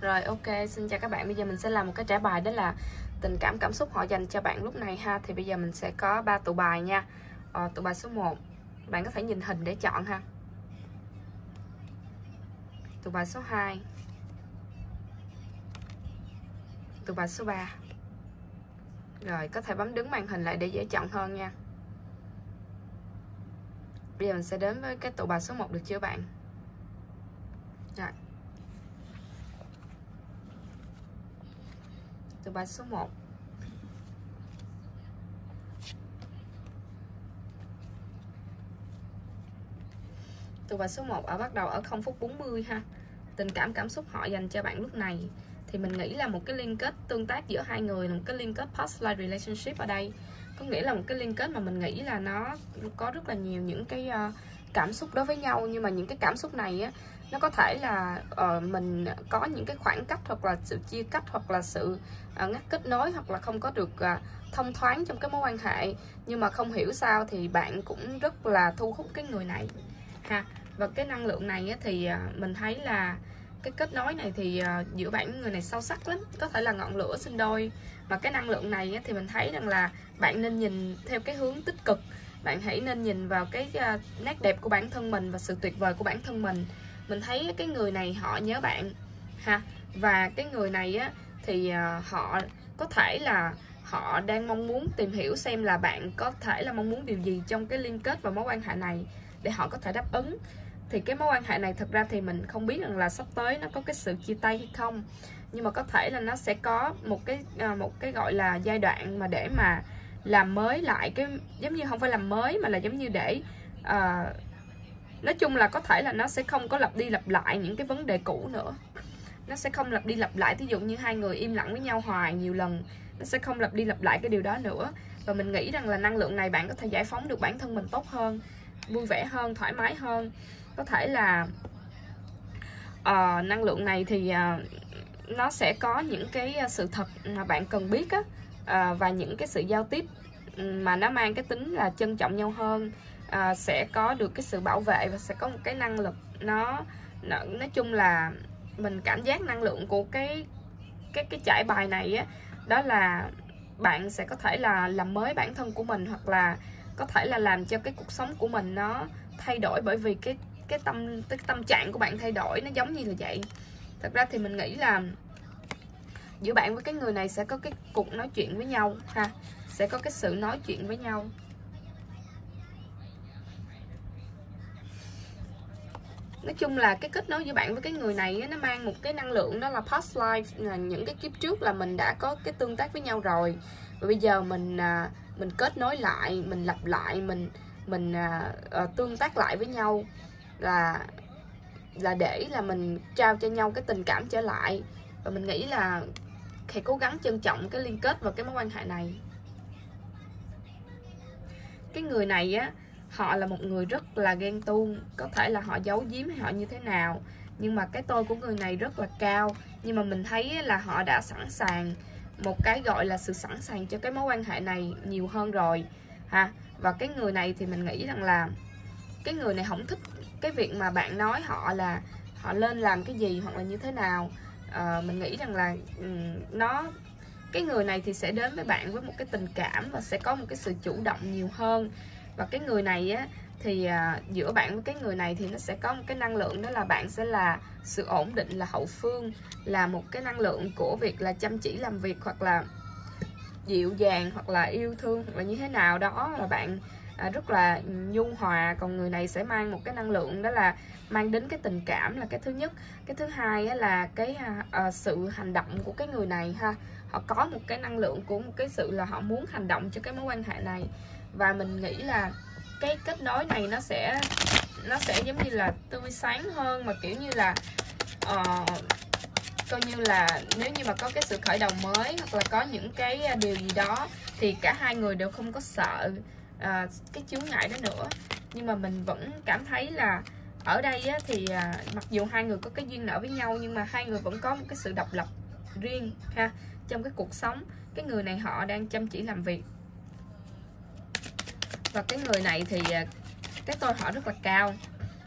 Rồi ok, xin chào các bạn. Bây giờ mình sẽ làm một cái trả bài đó là tình cảm cảm xúc họ dành cho bạn lúc này ha. Thì bây giờ mình sẽ có ba tụ bài nha. Ờ, tụ bài số 1 bạn có thể nhìn hình để chọn ha. Tụ bài số 2 Tụ bài số 3 Rồi có thể bấm đứng màn hình lại để dễ chọn hơn nha Bây giờ mình sẽ đến với cái tụ bài số 1 được chưa bạn Rồi từ bài số 1 từ bài số 1 ở bắt đầu ở 0 phút 40 ha. Tình cảm cảm xúc họ dành cho bạn lúc này. Thì mình nghĩ là một cái liên kết tương tác giữa hai người là Một cái liên kết past life relationship ở đây. Có nghĩa là một cái liên kết mà mình nghĩ là nó có rất là nhiều những cái uh, cảm xúc đối với nhau Nhưng mà những cái cảm xúc này á nó có thể là uh, mình có những cái khoảng cách hoặc là sự chia cách hoặc là sự uh, ngắt kết nối hoặc là không có được uh, thông thoáng trong cái mối quan hệ. Nhưng mà không hiểu sao thì bạn cũng rất là thu hút cái người này. Ha và cái năng lượng này thì uh, mình thấy là cái kết nối này thì uh, giữa bạn người này sâu sắc lắm. Có thể là ngọn lửa sinh đôi. Mà cái năng lượng này thì mình thấy rằng là bạn nên nhìn theo cái hướng tích cực bạn hãy nên nhìn vào cái uh, nét đẹp của bản thân mình và sự tuyệt vời của bản thân mình. Mình thấy cái người này họ nhớ bạn ha. Và cái người này á thì uh, họ có thể là họ đang mong muốn tìm hiểu xem là bạn có thể là mong muốn điều gì trong cái liên kết và mối quan hệ này để họ có thể đáp ứng. Thì cái mối quan hệ này thật ra thì mình không biết rằng là sắp tới nó có cái sự chia tay hay không. Nhưng mà có thể là nó sẽ có một cái à, một cái gọi là giai đoạn mà để mà làm mới lại cái giống như không phải làm mới mà là giống như để uh, nói chung là có thể là nó sẽ không có lặp đi lặp lại những cái vấn đề cũ nữa. Nó sẽ không lặp đi lặp lại thí dụ như hai người im lặng với nhau hoài nhiều lần nó sẽ không lặp đi lặp lại cái điều đó nữa. Và mình nghĩ rằng là năng lượng này bạn có thể giải phóng được bản thân mình tốt hơn vui vẻ hơn thoải mái hơn. Có thể là uh, năng lượng này thì uh, nó sẽ có những cái sự thật mà bạn cần biết á. Ờ, và những cái sự giao tiếp ừ, mà nó mang cái tính là trân trọng nhau hơn à, sẽ có được cái sự bảo vệ và sẽ có một cái năng lực nó, nó nói chung là mình cảm giác năng lượng của cái cái cái trải bài này á đó là bạn sẽ có thể là làm mới bản thân của mình hoặc là có thể là làm cho cái cuộc sống của mình nó thay đổi bởi vì cái cái tâm cái tâm trạng của bạn thay đổi nó giống như là vậy. Thật ra thì mình nghĩ là giữa bạn với cái người này sẽ có cái cuộc nói chuyện với nhau ha. Sẽ có cái sự nói chuyện với nhau. Nói chung là cái kết nối giữa bạn với cái người này nó mang một cái năng lượng đó là past life là những cái kiếp trước là mình đã có cái tương tác với nhau rồi. Và bây giờ mình à, mình kết nối lại mình lặp lại mình mình uh, tương tác lại với nhau là là để là mình trao cho nhau cái tình cảm trở lại. Và mình nghĩ là hãy cố gắng trân trọng cái liên kết và cái mối quan hệ này. Cái người này á, họ là một người rất là ghen tuông. Có thể là họ giấu giếm hay họ như thế nào. Nhưng mà cái tôi của người này rất là cao. Nhưng mà mình thấy là họ đã sẵn sàng, một cái gọi là sự sẵn sàng cho cái mối quan hệ này nhiều hơn rồi, ha. Và cái người này thì mình nghĩ rằng là cái người này không thích cái việc mà bạn nói họ là họ lên làm cái gì hoặc là như thế nào uh, mình nghĩ rằng là um, nó cái người này thì sẽ đến với bạn với một cái tình cảm và sẽ có một cái sự chủ động nhiều hơn. Và cái người này á thì à, giữa bạn với cái người này thì nó sẽ có một cái năng lượng đó là bạn sẽ là sự ổn định là hậu phương là một cái năng lượng của việc là chăm chỉ làm việc hoặc là dịu dàng hoặc là yêu thương hoặc là như thế nào đó. Là bạn à, rất là nhung hòa còn người này sẽ mang một cái năng lượng đó là mang đến cái tình cảm là cái thứ nhất. Cái thứ hai á, là cái à, à sự hành động của cái người này ha. Họ có một cái năng lượng của một cái sự là họ muốn hành động cho cái mối quan hệ này. Và mình nghĩ là cái kết nối này nó sẽ nó sẽ giống như là tươi sáng hơn mà kiểu như là uh, coi như là nếu như mà có cái sự khởi đầu mới hoặc là có những cái à, điều gì đó thì cả hai người đều không có sợ à, cái chướng ngại đó nữa. Nhưng mà mình vẫn cảm thấy là ở đây á, thì à, mặc dù hai người có cái duyên nợ với nhau nhưng mà hai người vẫn có một cái sự độc lập riêng ha trong cái cuộc sống. Cái người này họ đang chăm chỉ làm việc. Và cái người này thì à, cái tôi họ rất là cao.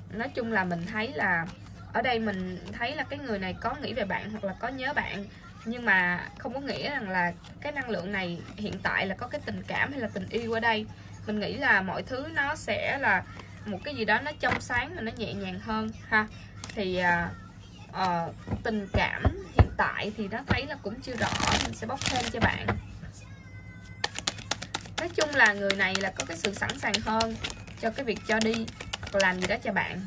Nói chung là mình thấy là ở đây mình thấy là cái người này có nghĩ về bạn hoặc là có nhớ bạn. Nhưng mà không có nghĩa rằng là cái năng lượng này hiện tại là có cái tình cảm hay là tình yêu ở đây mình nghĩ là mọi thứ nó sẽ là một cái gì đó nó trong sáng và nó nhẹ nhàng hơn ha. Thì uh, uh, tình cảm hiện tại thì nó thấy là cũng chưa rõ mình sẽ bóc thêm cho bạn. Nói chung là người này là có cái sự sẵn sàng hơn cho cái việc cho đi hoặc làm gì đó cho bạn.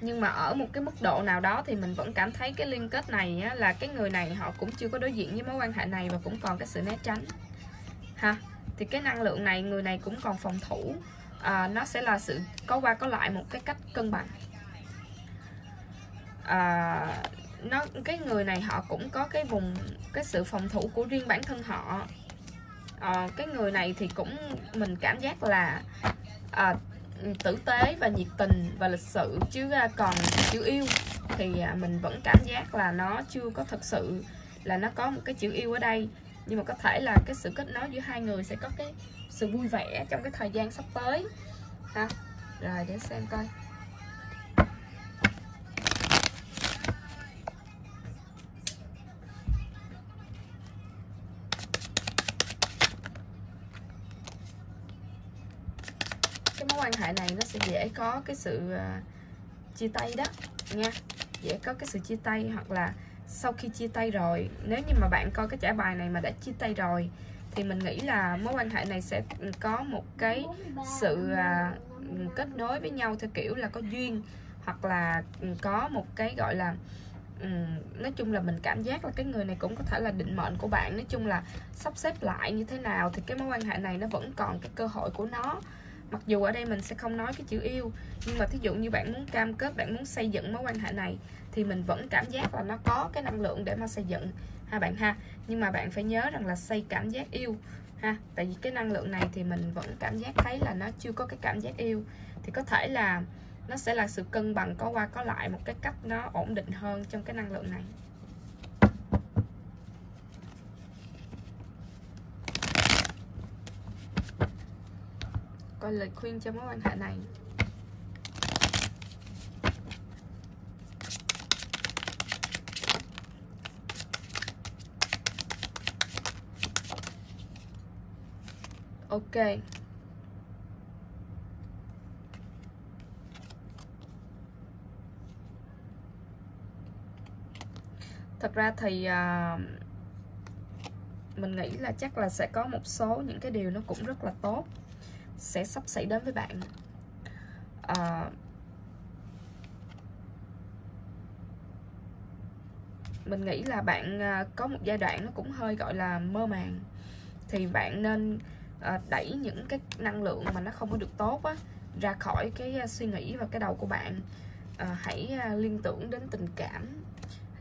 Nhưng mà ở một cái mức độ nào đó thì mình vẫn cảm thấy cái liên kết này á, là cái người này họ cũng chưa có đối diện với mối quan hệ này và cũng còn cái sự né tránh ha? Thì cái năng lượng này người này cũng còn phòng thủ. À, nó sẽ là sự có qua có lại một cái cách cân bằng. À, nó cái người này họ cũng có cái vùng cái sự phòng thủ của riêng bản thân họ. À, cái người này thì cũng mình cảm giác là à, tử tế và nhiệt tình và lịch sự chứ à, còn chữ yêu thì à, mình vẫn cảm giác là nó chưa có thật sự là nó có một cái chữ yêu ở đây nhưng mà có thể là cái sự kết nối giữa hai người sẽ có cái sự vui vẻ trong cái thời gian sắp tới. Ha, rồi để xem coi. Cái mối quan hệ này nó sẽ dễ có cái sự à, chia tay đó, nha. Dễ có cái sự chia tay hoặc là sau khi chia tay rồi. Nếu như mà bạn coi cái trả bài này mà đã chia tay rồi thì mình nghĩ là mối quan hệ này sẽ có một cái sự à, kết nối với nhau theo kiểu là có duyên hoặc là ừ, có một cái gọi là um, nói chung là mình cảm giác là cái người này cũng có thể là định mệnh của bạn. Nói chung là sắp xếp lại như thế nào thì cái mối quan hệ này nó vẫn còn cái cơ hội của nó mặc dù ở đây mình sẽ không nói cái chữ yêu, nhưng mà thí dụ như bạn muốn cam kết, bạn muốn xây dựng mối quan hệ này, thì mình vẫn cảm giác là nó có cái năng lượng để mà xây dựng, ha bạn ha? Nhưng mà bạn phải nhớ rằng là xây cảm giác yêu, ha? Tại vì cái năng lượng này thì mình vẫn cảm giác thấy là nó chưa có cái cảm giác yêu. Thì có thể là nó sẽ là sự cân bằng có qua có lại, một cái cách nó ổn định hơn trong cái năng lượng này. Coi lời khuyên cho mối quan hệ này. Ok. Thật ra thì uh, mình nghĩ là chắc là sẽ có một số những cái điều nó cũng rất là tốt sẽ sắp xảy đến với bạn. À, mình nghĩ là bạn ờ, có một giai đoạn nó cũng hơi gọi là mơ màng. Thì bạn nên ờ, đẩy những cái năng lượng mà nó không có được tốt á ra khỏi cái suy nghĩ và cái đầu của bạn. À, hãy liên tưởng đến tình cảm.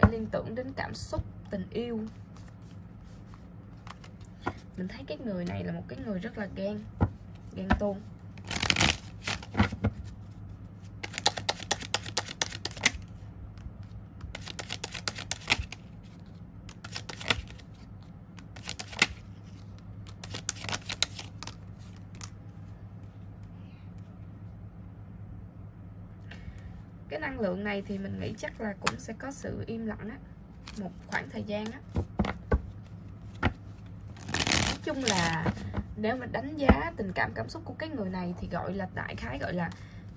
Hãy liên tưởng đến cảm xúc tình yêu. Mình thấy cái người này là một cái người rất là ghen đen tuông cái năng lượng này thì mình nghĩ chắc là cũng sẽ có sự im lặng á. Một khoảng thời gian á. Nói chung là nếu mà đánh giá tình cảm cảm xúc của cái người này thì gọi là đại khái gọi là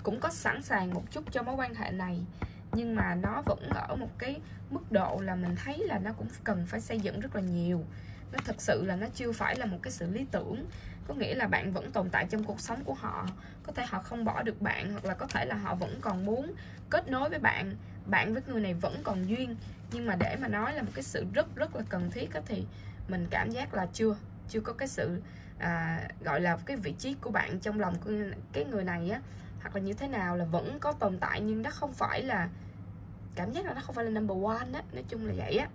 cũng có sẵn sàng một chút cho mối quan hệ này. Nhưng mà nó vẫn ở một cái mức độ là mình thấy là nó cũng cần phải xây dựng rất là nhiều. Nó thật sự là nó chưa phải là một cái sự lý tưởng. Có nghĩa là bạn vẫn tồn tại trong cuộc sống của họ. Có thể họ không bỏ được bạn, hoặc là có thể là họ vẫn còn muốn kết nối với bạn. Bạn với người này vẫn còn duyên. Nhưng mà để mà nói là một cái sự rất rất là cần thiết đó thì mình cảm giác là chưa chưa có cái sự à, gọi là cái vị trí của bạn trong lòng của cái người này á hoặc là như thế nào là vẫn có tồn tại nhưng nó không phải là cảm giác là nó không phải là number one á nói chung là vậy á.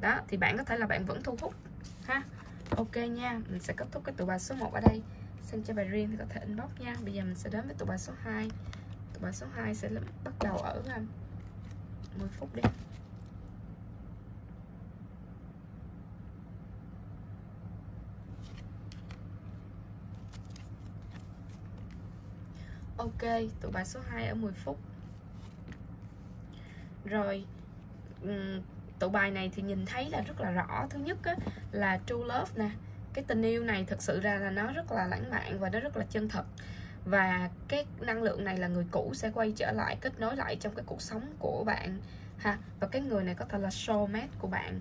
Đó. đó thì bạn có thể là bạn vẫn thu hút ha. Ok nha mình sẽ kết thúc cái tụ bài số 1 ở đây. Xem cho bài riêng thì có thể inbox nha. Bây giờ mình sẽ đến với tụ bài số 2 tụ bài số 2 sẽ bắt đầu ở à, 10 phút đi. Ok tụ bài số 2 ở 10 phút. Rồi tụ bài này thì nhìn thấy là rất là rõ. Thứ nhất á, là true love nè. Cái tình yêu này thực sự ra là nó rất là lãng mạn và nó rất là chân thật. Và cái năng lượng này là người cũ sẽ quay trở lại kết nối lại trong cái cuộc sống của bạn ha. Và cái người này có thể là soulmate của bạn.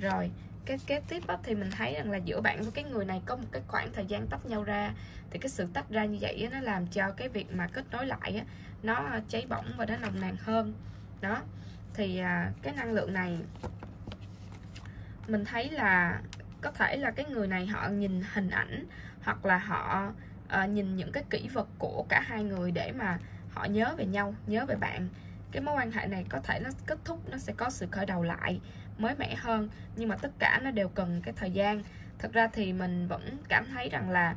Rồi cái kế tiếp á, thì mình thấy rằng là giữa bạn với cái người này có một cái khoảng thời gian tách nhau ra thì cái sự tách ra như vậy á, nó làm cho cái việc mà kết nối lại á, nó cháy bỏng và nó nồng nàn hơn. Đó thì à, cái năng lượng này mình thấy là có thể là cái người này họ nhìn hình ảnh hoặc là họ à, nhìn những cái kỷ vật của cả hai người để mà họ nhớ về nhau nhớ về bạn. Cái mối quan hệ này có thể nó kết thúc nó sẽ có sự khởi đầu lại mới mẻ hơn nhưng mà tất cả nó đều cần cái thời gian. Thật ra thì mình vẫn cảm thấy rằng là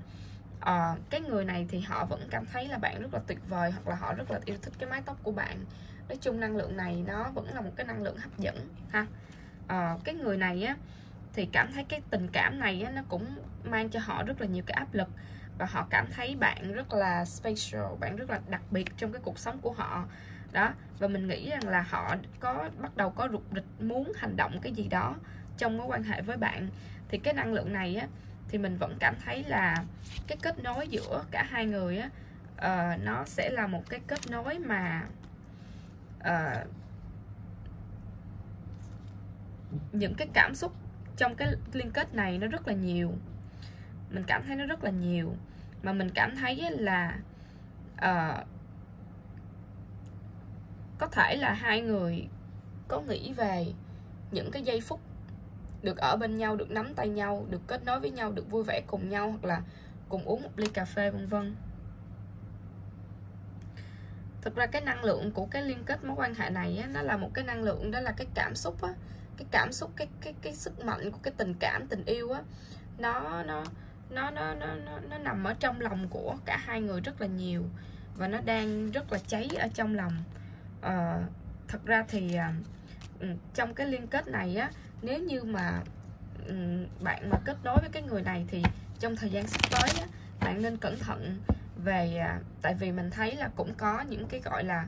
uh, cái người này thì họ vẫn cảm thấy là bạn rất là tuyệt vời hoặc là họ rất là yêu thích cái mái tóc của bạn. Nói chung năng lượng này nó vẫn là một cái năng lượng hấp dẫn ha. Uh, cái người này á thì cảm thấy cái tình cảm này á, nó cũng mang cho họ rất là nhiều cái áp lực. Và họ cảm thấy bạn rất là special bạn rất là đặc biệt trong cái cuộc sống của họ đó. Và mình nghĩ rằng là họ có bắt đầu có rục rịch muốn hành động cái gì đó trong mối quan hệ với bạn. Thì cái năng lượng này á thì mình vẫn cảm thấy là cái kết nối giữa cả hai người á uh, nó sẽ là một cái kết nối mà uh, những cái cảm xúc trong cái liên kết này nó rất là nhiều. Mình cảm thấy nó rất là nhiều. Mà mình cảm thấy là uh, có thể là hai người có nghĩ về những cái giây phút được ở bên nhau được nắm tay nhau được kết nối với nhau được vui vẻ cùng nhau hoặc là cùng uống một ly cà phê vân vân. Thực ra cái năng lượng của cái liên kết mối quan hệ này á, nó là một cái năng lượng đó là cái cảm xúc á. Cái cảm xúc cái cái cái sức mạnh của cái tình cảm tình yêu á nó nó nó nó nó nó, nó nằm ở trong lòng của cả hai người rất là nhiều và nó đang rất là cháy ở trong lòng uh, thật ra thì uh, trong cái liên kết này á nếu như mà ừ, bạn mà kết nối với cái người này thì trong thời gian sắp tới á, bạn nên cẩn thận về uh, tại vì mình thấy là cũng có những cái gọi là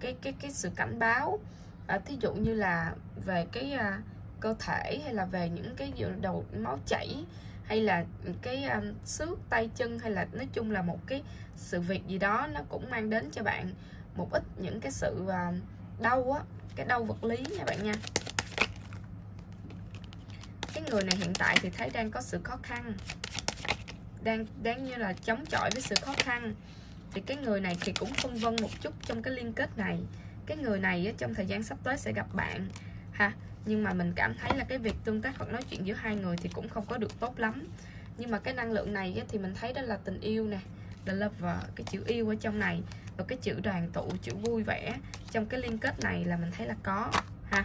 cái cái cái sự cảnh báo. À, thí dụ như là về cái à, cơ thể hay là về những cái đầu máu chảy hay là cái um, xước tay chân hay là nói chung là một cái sự việc gì đó nó cũng mang đến cho bạn một ít những cái sự à, đau á, cái đau vật lý nha bạn nha. Cái người này hiện tại thì thấy đang có sự khó khăn, đang đáng như là chống chọi với sự khó khăn. Thì cái người này thì cũng phân vân một chút trong cái liên kết này. Cái người này trong thời gian sắp tới sẽ gặp bạn, ha. Nhưng mà mình cảm thấy là cái việc tương tác hoặc nói chuyện giữa hai người thì cũng không có được tốt lắm. Nhưng mà cái năng lượng này thì mình thấy đó là tình yêu nè, là lover à, cái chữ yêu ở trong này và cái chữ đoàn tụ, chữ vui vẻ trong cái liên kết này là mình thấy là có, ha.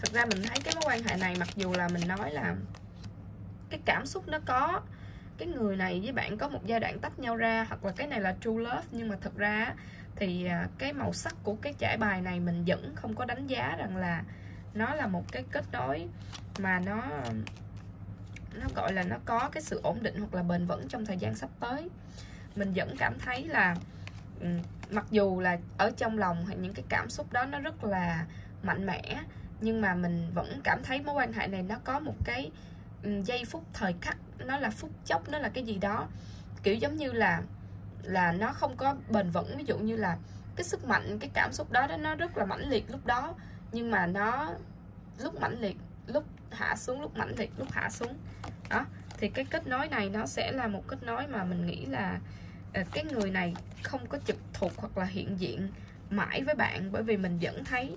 Thực ra mình thấy cái mối quan hệ này, mặc dù là mình nói là cái cảm xúc nó có cái người này với bạn có một giai đoạn tách nhau ra, hoặc là cái này là true love, nhưng mà thật ra thì à, cái màu sắc của cái trải bài này mình vẫn không có đánh giá rằng là nó là một cái kết nối mà nó nó gọi là nó có cái sự ổn định hoặc là bền vững trong thời gian sắp tới. Mình vẫn cảm thấy là ừ, mặc dù là ở trong lòng hay những cái cảm xúc đó nó rất là mạnh mẽ, nhưng mà mình vẫn cảm thấy mối quan hệ này nó có một cái Ừ, giây phút thời khắc nó là phút chốc nó là cái gì đó. Kiểu giống như là là nó không có bền vững. Ví dụ như là cái sức mạnh cái cảm xúc đó, đó nó rất là mãnh liệt lúc đó. Nhưng mà nó lúc mãnh liệt lúc hạ xuống lúc mãnh liệt lúc hạ xuống. Đó thì cái kết nối này nó sẽ là một kết nối mà mình nghĩ là ờ, cái người này không có trực thuộc hoặc là hiện diện mãi với bạn. Bởi vì mình vẫn thấy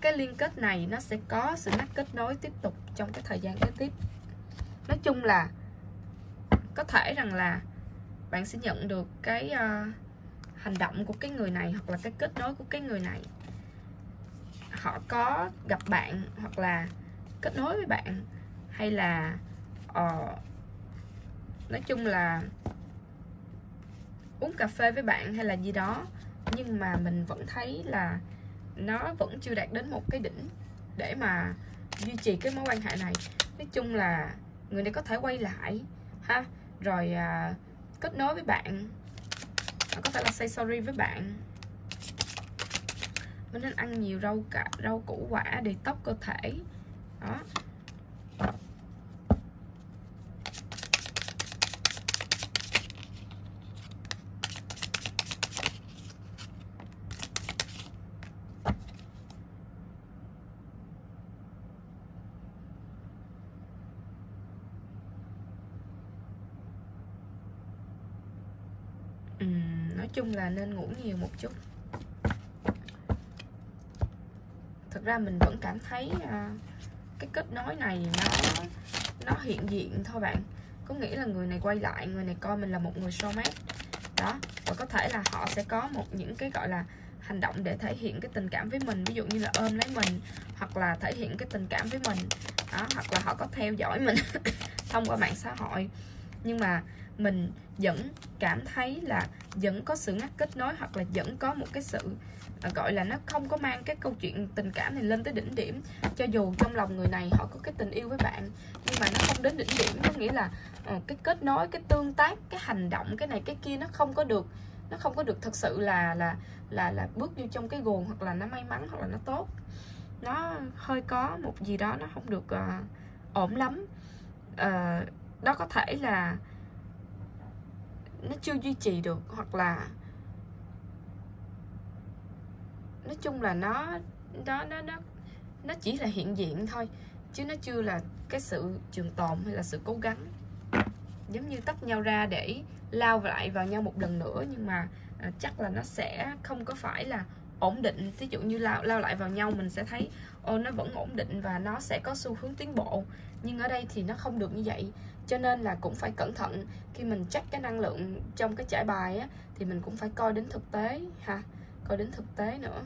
cái liên kết này nó sẽ có sự ngắt kết nối tiếp tục trong cái thời gian kế tiếp nói chung là có thể rằng là bạn sẽ nhận được cái uh, hành động của cái người này hoặc là cái kết nối của cái người này. Họ có gặp bạn hoặc là kết nối với bạn hay là uh, nói chung là uống cà phê với bạn hay là gì đó nhưng mà mình vẫn thấy là nó vẫn chưa đạt đến một cái đỉnh để mà duy trì cái mối quan hệ này. Nói chung là người này có thể quay lại ha? Rồi à, kết nối với bạn. Có thể là say sorry với bạn. Mình nên ăn nhiều rau cả rau củ quả để tóc cơ thể. Đó. Chung là nên ngủ nhiều một chút. Thực ra mình vẫn cảm thấy uh, cái kết nối này nó nó hiện diện thôi bạn. Có nghĩa là người này quay lại người này coi mình là một người soulmate đó và có thể là họ sẽ có một những cái gọi là hành động để thể hiện cái tình cảm với mình. Ví dụ như là ôm lấy mình hoặc là thể hiện cái tình cảm với mình. Đó hoặc là họ có theo dõi mình thông qua mạng xã hội. Nhưng mà mình vẫn cảm thấy là vẫn có sự ngắt kết nối hoặc là vẫn có một cái sự à, gọi là nó không có mang cái câu chuyện tình cảm này lên tới đỉnh điểm. Cho dù trong lòng người này họ có cái tình yêu với bạn nhưng mà nó không đến đỉnh điểm có nghĩa là ờ, cái kết nối cái tương tác cái hành động cái này cái kia nó không có được nó không có được thật sự là là là là bước vô trong cái guồng hoặc là nó may mắn hoặc là nó tốt. Nó hơi có một gì đó nó không được uh, ổn lắm. Uh, đó có thể là nó chưa duy trì được hoặc là nói chung là nó nó nó nó nó chỉ là hiện diện thôi chứ nó chưa là cái sự trường tồn hay là sự cố gắng. Giống như tách nhau ra để lao lại vào nhau một lần nữa nhưng mà à, chắc là nó sẽ không có phải là ổn định. Ví dụ như lao lao lại vào nhau mình sẽ thấy ô nó vẫn ổn định và nó sẽ có xu hướng tiến bộ. Nhưng ở đây thì nó không được như vậy cho nên là cũng phải cẩn thận. Khi mình check cái năng lượng trong cái trải bài á thì mình cũng phải coi đến thực tế ha coi đến thực tế nữa.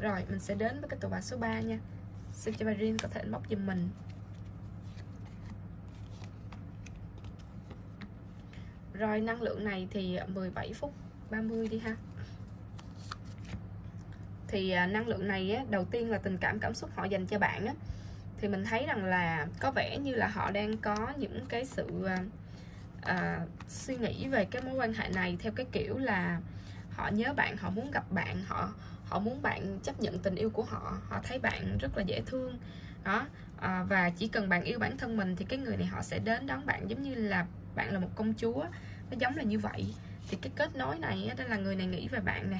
Rồi mình sẽ đến với cái tụ bài số 3 nha. Xin cho bà Rin có thể bóc giùm mình. Rồi năng lượng này thì 17 phút 30 đi ha. Thì à, năng lượng này á, đầu tiên là tình cảm cảm xúc họ dành cho bạn á thì mình thấy rằng là có vẻ như là họ đang có những cái sự uh, suy nghĩ về cái mối quan hệ này theo cái kiểu là họ nhớ bạn họ muốn gặp bạn họ họ muốn bạn chấp nhận tình yêu của họ họ thấy bạn rất là dễ thương đó. À, và chỉ cần bạn yêu bản thân mình thì cái người này họ sẽ đến đón bạn giống như là bạn là một công chúa nó giống là như vậy. Thì cái kết nối này đó là người này nghĩ về bạn nè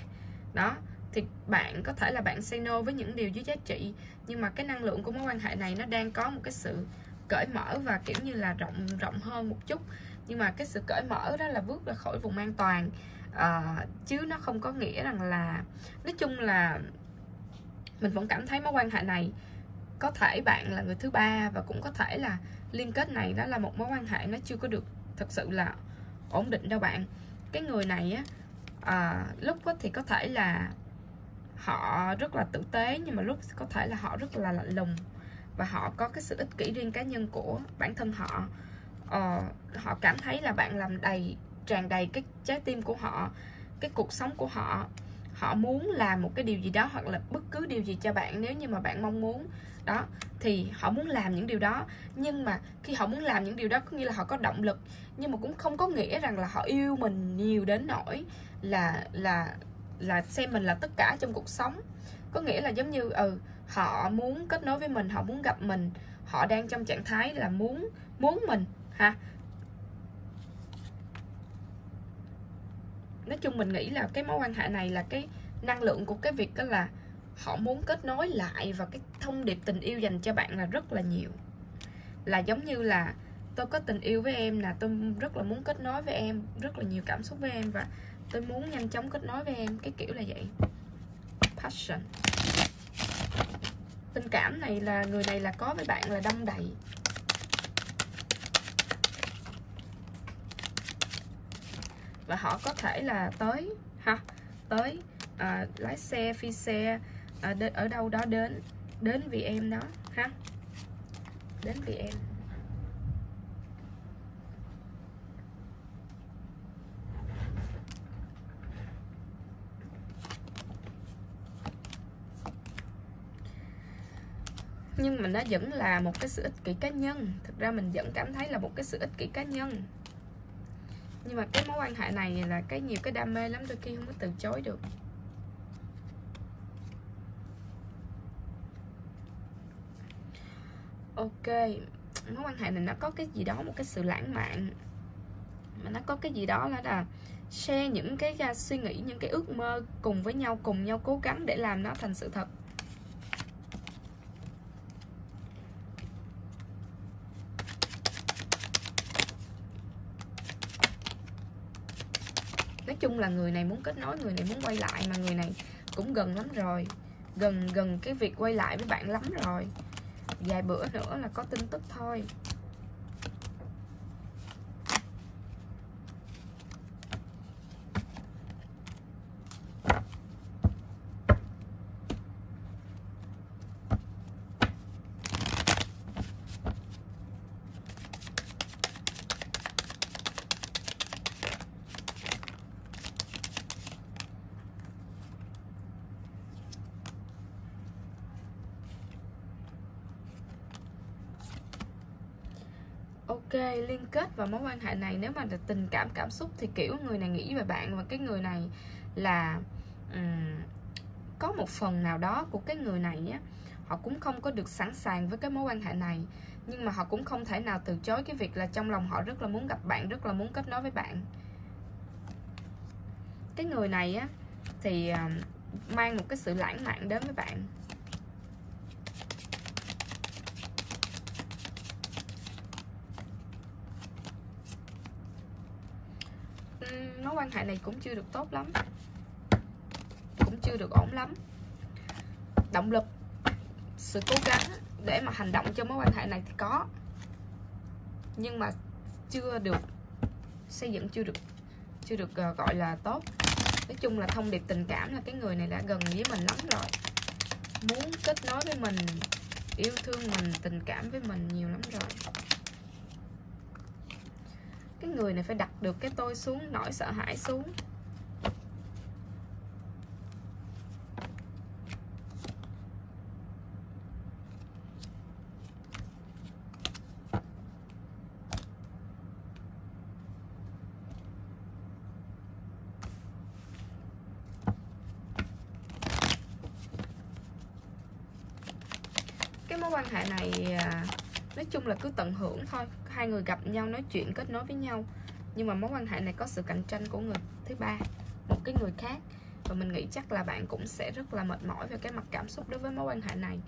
đó thì bạn có thể là bạn say no với những điều dưới giá trị nhưng mà cái năng lượng của mối quan hệ này nó đang có một cái sự cởi mở và kiểu như là rộng rộng hơn một chút. Nhưng mà cái sự cởi mở đó là bước ra khỏi vùng an toàn à, chứ nó không có nghĩa rằng là nói chung là mình vẫn cảm thấy mối quan hệ này có thể bạn là người thứ ba và cũng có thể là liên kết này đó là một mối quan hệ nó chưa có được thật sự là ổn định đâu bạn. Cái người này á à, lúc đó thì có thể là họ rất là tử tế nhưng mà lúc có thể là họ rất là lạnh lùng. Và họ có cái sự ích kỷ riêng cá nhân của bản thân họ. Ờ, họ cảm thấy là bạn làm đầy tràn đầy cái trái tim của họ cái cuộc sống của họ. Họ muốn làm một cái điều gì đó hoặc là bất cứ điều gì cho bạn nếu như mà bạn mong muốn. Đó thì họ muốn làm những điều đó. Nhưng mà khi họ muốn làm những điều đó có nghĩa là họ có động lực. Nhưng mà cũng không có nghĩa rằng là họ yêu mình nhiều đến nỗi là là là xem mình là tất cả trong cuộc sống. Có nghĩa là giống như ừ họ muốn kết nối với mình, họ muốn gặp mình, họ đang trong trạng thái là muốn muốn mình, ha. Nói chung mình nghĩ là cái mối quan hệ này là cái năng lượng của cái việc đó là họ muốn kết nối lại và cái thông điệp tình yêu dành cho bạn là rất là nhiều. Là giống như là tôi có tình yêu với em là tôi rất là muốn kết nối với em, rất là nhiều cảm xúc với em và tôi muốn nhanh chóng kết nối với em cái kiểu là vậy. Passion. Tình cảm này là người này là có với bạn là đâm đầy. Và họ có thể là tới ha tới à, lái xe phi xe à, ở đâu đó đến đến vì em đó ha. Đến vì em. Nhưng mà nó vẫn là một cái sự ích kỷ cá nhân. Thực ra mình vẫn cảm thấy là một cái sự ích kỷ cá nhân. Nhưng mà cái mối quan hệ này là cái nhiều cái đam mê lắm, đôi khi không có từ chối được. Ok, mối quan hệ này nó có cái gì đó, một cái sự lãng mạn. Mà nó có cái gì đó là là share những cái à, suy nghĩ, những cái ước mơ cùng với nhau, cùng nhau cố gắng để làm nó thành sự thật. Chung là người này muốn kết nối, người này muốn quay lại mà người này cũng gần lắm rồi. Gần gần cái việc quay lại với bạn lắm rồi. Vài bữa nữa là có tin tức thôi. Ok liên kết và mối quan hệ này nếu mà là tình cảm cảm xúc thì kiểu người này nghĩ về bạn và cái người này là um, có một phần nào đó của cái người này á họ cũng không có được sẵn sàng với cái mối quan hệ này. Nhưng mà họ cũng không thể nào từ chối cái việc là trong lòng họ rất là muốn gặp bạn rất là muốn kết nối với bạn. Cái người này á thì mang một cái sự lãng mạn đến với bạn. Mối quan hệ này cũng chưa được tốt lắm. Cũng chưa được ổn lắm. Động lực, sự cố gắng để mà hành động cho mối quan hệ này thì có. Nhưng mà chưa được, xây dựng chưa được chưa được ờ, gọi là tốt. Nói chung là thông điệp tình cảm là cái người này đã gần với mình lắm rồi. Muốn kết nối với mình, yêu thương mình, tình cảm với mình nhiều lắm rồi cái người này phải đặt được cái tôi xuống, nỗi sợ hãi xuống. Cái mối quan hệ này à, nói chung là cứ tận hưởng thôi hai người gặp nhau nói chuyện kết nối với nhau. Nhưng mà mối quan hệ này có sự cạnh tranh của người thứ ba một cái người khác. Và mình nghĩ chắc là bạn cũng sẽ rất là mệt mỏi về cái mặt cảm xúc đối với mối quan hệ này.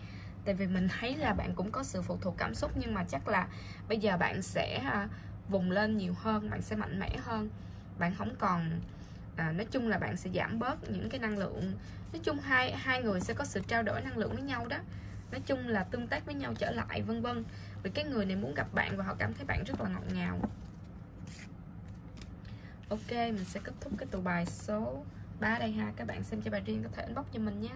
Tại vì mình thấy là bạn cũng có sự phụ thuộc cảm xúc nhưng mà chắc là bây giờ bạn sẽ à, vùng lên nhiều hơn bạn sẽ mạnh mẽ hơn. Bạn không còn à, nói chung là bạn sẽ giảm bớt những cái năng lượng. Nói chung hai hai người sẽ có sự trao đổi năng lượng với nhau đó. Nói chung là tương tác với nhau trở lại vân vân vì cái người này muốn gặp bạn và họ cảm thấy bạn rất là ngọt ngào. Ok, mình sẽ kết thúc cái tụ bài số 3 đây ha. Các bạn xem cho bài riêng có thể inbox cho mình nhé.